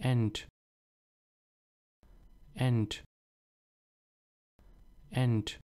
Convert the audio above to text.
end end end.